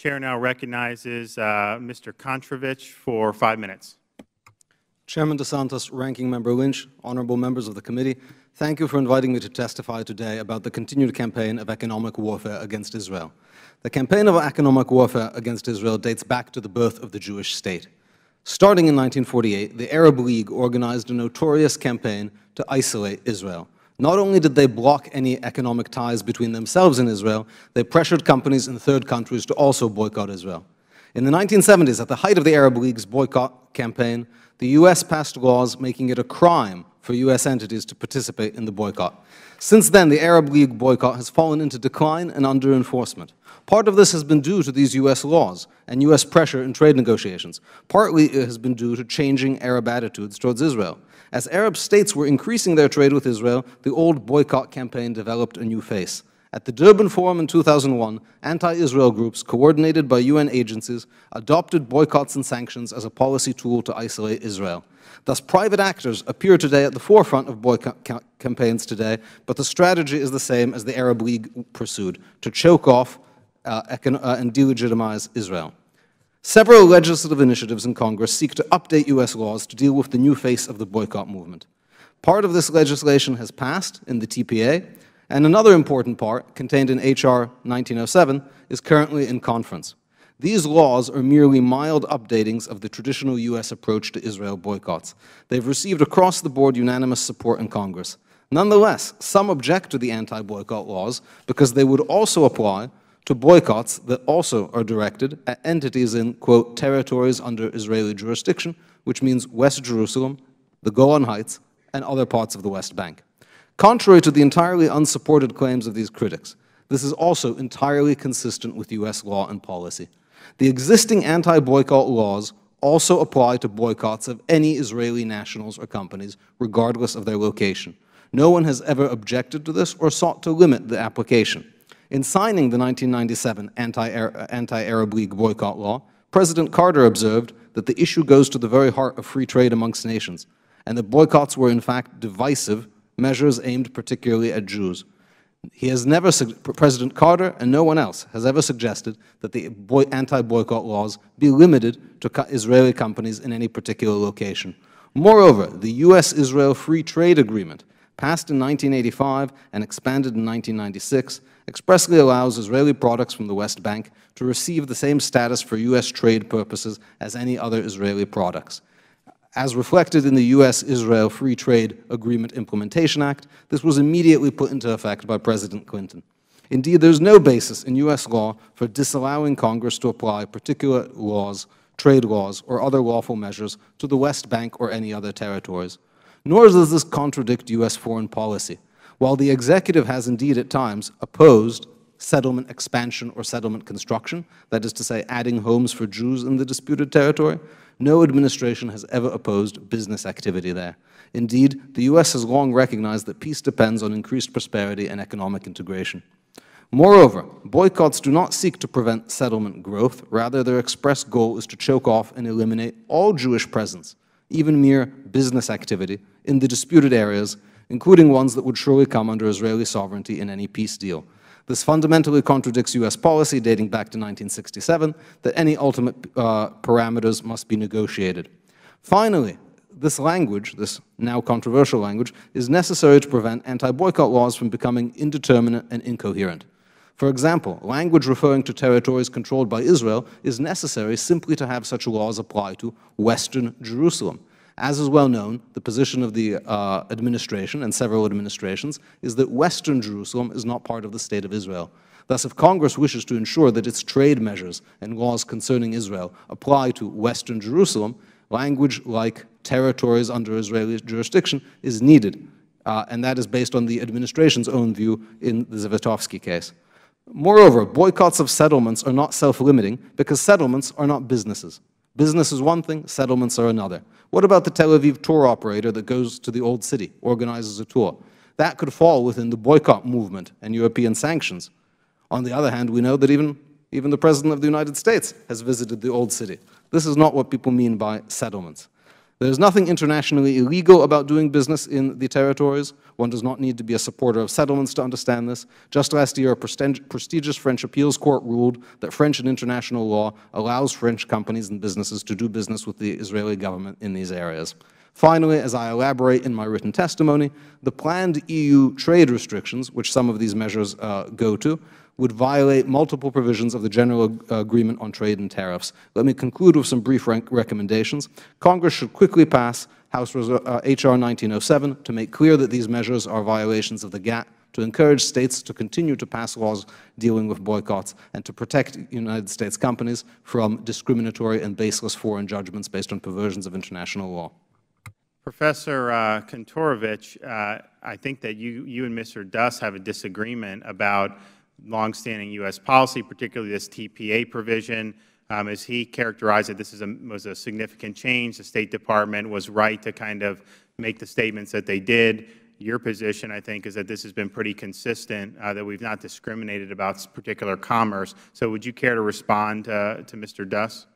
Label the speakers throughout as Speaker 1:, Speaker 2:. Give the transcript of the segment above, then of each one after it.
Speaker 1: Chair now recognizes uh, Mr. Kontorovich for five minutes.
Speaker 2: Chairman DeSantis, Ranking Member Lynch, honorable members of the committee, thank you for inviting me to testify today about the continued campaign of economic warfare against Israel. The campaign of economic warfare against Israel dates back to the birth of the Jewish state. Starting in 1948, the Arab League organized a notorious campaign to isolate Israel. Not only did they block any economic ties between themselves and Israel, they pressured companies in third countries to also boycott Israel. In the 1970s, at the height of the Arab League's boycott campaign, the U.S. passed laws making it a crime for U.S. entities to participate in the boycott. Since then, the Arab League boycott has fallen into decline and under enforcement. Part of this has been due to these U.S. laws and U.S. pressure in trade negotiations. Partly it has been due to changing Arab attitudes towards Israel. As Arab states were increasing their trade with Israel, the old boycott campaign developed a new face. At the Durban Forum in 2001, anti-Israel groups, coordinated by UN agencies, adopted boycotts and sanctions as a policy tool to isolate Israel. Thus, private actors appear today at the forefront of boycott ca campaigns today, but the strategy is the same as the Arab League pursued, to choke off uh, uh, and delegitimize Israel. Several legislative initiatives in Congress seek to update U.S. laws to deal with the new face of the boycott movement. Part of this legislation has passed in the TPA, and another important part, contained in H.R. 1907, is currently in conference. These laws are merely mild updatings of the traditional U.S. approach to Israel boycotts. They've received across-the-board unanimous support in Congress. Nonetheless, some object to the anti-boycott laws because they would also apply to boycotts that also are directed at entities in, quote, territories under Israeli jurisdiction, which means West Jerusalem, the Golan Heights, and other parts of the West Bank. Contrary to the entirely unsupported claims of these critics, this is also entirely consistent with U.S. law and policy. The existing anti-boycott laws also apply to boycotts of any Israeli nationals or companies, regardless of their location. No one has ever objected to this or sought to limit the application. In signing the 1997 Anti-Arab League boycott law, President Carter observed that the issue goes to the very heart of free trade amongst nations, and that boycotts were in fact divisive measures aimed particularly at Jews. He has never, President Carter and no one else has ever suggested that the anti-boycott laws be limited to Israeli companies in any particular location. Moreover, the U.S.-Israel Free Trade Agreement, passed in 1985 and expanded in 1996, expressly allows Israeli products from the West Bank to receive the same status for U.S. trade purposes as any other Israeli products. As reflected in the U.S.-Israel Free Trade Agreement Implementation Act, this was immediately put into effect by President Clinton. Indeed, there is no basis in U.S. law for disallowing Congress to apply particular laws, trade laws, or other lawful measures to the West Bank or any other territories. Nor does this contradict U.S. foreign policy. While the executive has indeed at times opposed settlement expansion or settlement construction, that is to say, adding homes for Jews in the disputed territory, no administration has ever opposed business activity there. Indeed, the U.S. has long recognized that peace depends on increased prosperity and economic integration. Moreover, boycotts do not seek to prevent settlement growth. Rather, their express goal is to choke off and eliminate all Jewish presence, even mere business activity, in the disputed areas including ones that would surely come under Israeli sovereignty in any peace deal. This fundamentally contradicts U.S. policy dating back to 1967 that any ultimate uh, parameters must be negotiated. Finally, this language, this now controversial language, is necessary to prevent anti-boycott laws from becoming indeterminate and incoherent. For example, language referring to territories controlled by Israel is necessary simply to have such laws apply to Western Jerusalem. As is well known, the position of the uh, administration and several administrations is that Western Jerusalem is not part of the State of Israel. Thus, if Congress wishes to ensure that its trade measures and laws concerning Israel apply to Western Jerusalem, language like territories under Israeli jurisdiction is needed, uh, and that is based on the administration's own view in the Zivotofsky case. Moreover, boycotts of settlements are not self-limiting because settlements are not businesses. Business is one thing, settlements are another. What about the Tel Aviv tour operator that goes to the old city, organizes a tour? That could fall within the boycott movement and European sanctions. On the other hand, we know that even, even the President of the United States has visited the old city. This is not what people mean by settlements. There is nothing internationally illegal about doing business in the territories. One does not need to be a supporter of settlements to understand this. Just last year, a prestigious French appeals court ruled that French and international law allows French companies and businesses to do business with the Israeli government in these areas. Finally, as I elaborate in my written testimony, the planned EU trade restrictions, which some of these measures uh, go to, would violate multiple provisions of the General Agreement on Trade and Tariffs. Let me conclude with some brief recommendations. Congress should quickly pass House uh, H.R. 1907 to make clear that these measures are violations of the GATT, to encourage states to continue to pass laws dealing with boycotts, and to protect United States companies from discriminatory and baseless foreign judgments based on perversions of international law.
Speaker 1: Professor uh, Kontorovich, uh, I think that you, you and Mr. Duss have a disagreement about longstanding U.S. policy, particularly this TPA provision. Um, as he characterized it, this is a, was a significant change. The State Department was right to kind of make the statements that they did. Your position, I think, is that this has been pretty consistent, uh, that we've not discriminated about particular commerce. So would you care to respond uh, to Mr. Duss?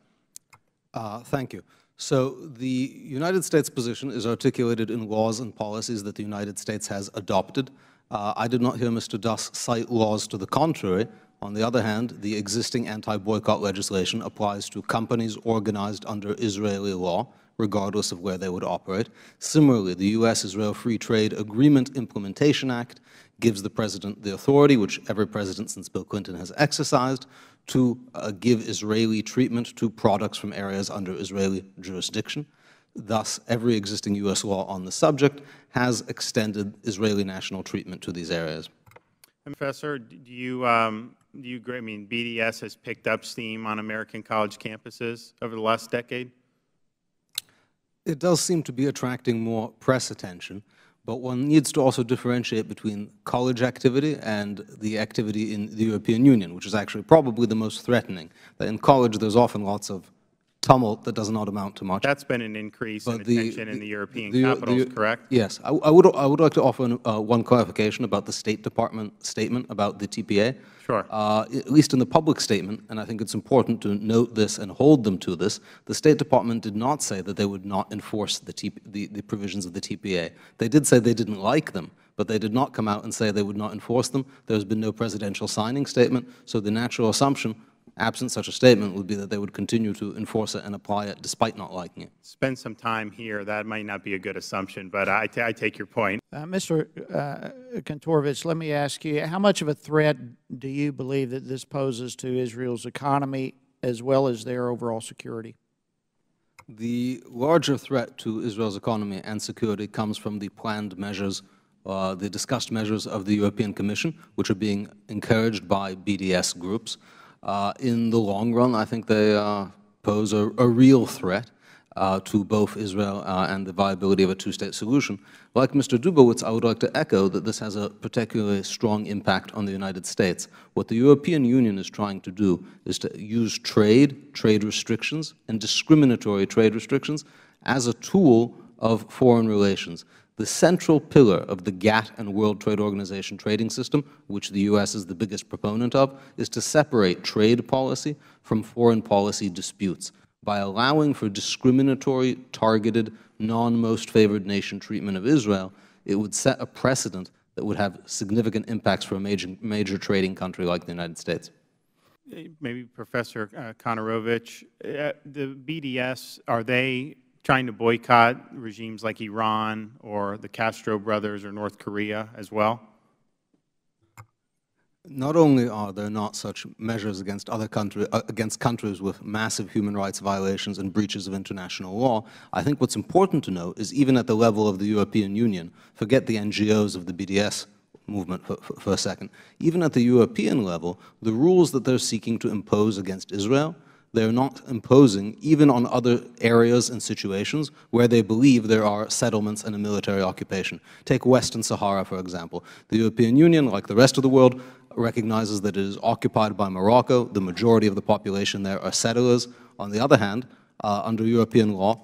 Speaker 2: Uh, thank you. So the United States position is articulated in laws and policies that the United States has adopted. Uh, I did not hear Mr. Duss cite laws to the contrary. On the other hand, the existing anti-boycott legislation applies to companies organized under Israeli law, regardless of where they would operate. Similarly, the U.S.-Israel Free Trade Agreement Implementation Act gives the President the authority, which every President since Bill Clinton has exercised, to uh, give Israeli treatment to products from areas under Israeli jurisdiction. Thus, every existing U.S. law on the subject has extended Israeli national treatment to these areas.
Speaker 1: Professor, do you, um, do you agree? I mean, BDS has picked up steam on American college campuses over the last decade?
Speaker 2: It does seem to be attracting more press attention, but one needs to also differentiate between college activity and the activity in the European Union, which is actually probably the most threatening. In college, there's often lots of tumult that does not amount to much.
Speaker 1: That's been an increase but in the, attention in the European the, capitals,
Speaker 2: the,
Speaker 1: correct?
Speaker 2: Yes. I, I, would, I would like to offer uh, one clarification about the State Department statement about the TPA.
Speaker 1: Sure. Uh,
Speaker 2: at least in the public statement, and I think it's important to note this and hold them to this, the State Department did not say that they would not enforce the, the, the provisions of the TPA. They did say they didn't like them, but they did not come out and say they would not enforce them. There has been no presidential signing statement, so the natural assumption absent such a statement, would be that they would continue to enforce it and apply it despite not liking it.
Speaker 1: Spend some time here. That might not be a good assumption, but I, take your point.
Speaker 3: Uh, Mr. Uh, Kontorovich, let me ask you, how much of a threat do you believe that this poses to Israel's economy as well as their overall security?
Speaker 2: The larger threat to Israel's economy and security comes from the planned measures, uh, the discussed measures of the European Commission, which are being encouraged by BDS groups. Uh, in the long run, I think they uh, pose a, a, real threat uh, to both Israel and the viability of a two-state solution. Like Mr. Dubowitz, I would like to echo that this has a particularly strong impact on the United States. What the European Union is trying to do is to use trade, trade restrictions, and discriminatory trade restrictions as a tool of foreign relations. The central pillar of the GATT and World Trade Organization trading system, which the U.S. is the biggest proponent of, is to separate trade policy from foreign policy disputes by allowing for discriminatory, targeted, non-most favored nation treatment of Israel, it would set a precedent that would have significant impacts for a major, major trading country like the United States.
Speaker 1: Maybe Professor uh, Kontorovich, uh, the BDS, are they trying to boycott regimes like Iran or the Castro brothers or North Korea as well?
Speaker 2: Not only are there not such measures against other country, uh, against countries with massive human rights violations and breaches of international law, I think what's important to note is even at the level of the European Union, forget the NGOs of the BDS movement for, for, for a second, even at the European level, the rules that they're seeking to impose against Israel they're not imposing even on other areas and situations where they believe there are settlements and a military occupation. Take Western Sahara, for example. The European Union, like the rest of the world, recognizes that it is occupied by Morocco. The majority of the population there are settlers. On the other hand, uh, under European law,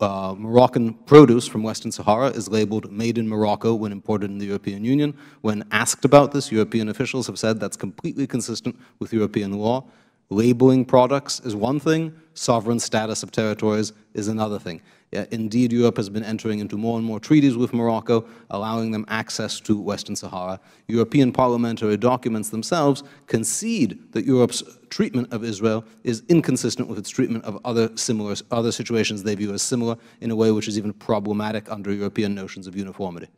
Speaker 2: uh, Moroccan produce from Western Sahara is labeled made in Morocco when imported in the European Union. When asked about this, European officials have said that's completely consistent with European law. Labeling products is one thing, sovereign status of territories is another thing. Yeah, indeed, Europe has been entering into more and more treaties with Morocco, allowing them access to Western Sahara. European parliamentary documents themselves concede that Europe's treatment of Israel is inconsistent with its treatment of other similar other situations they view as similar in a way which is even problematic under European notions of uniformity.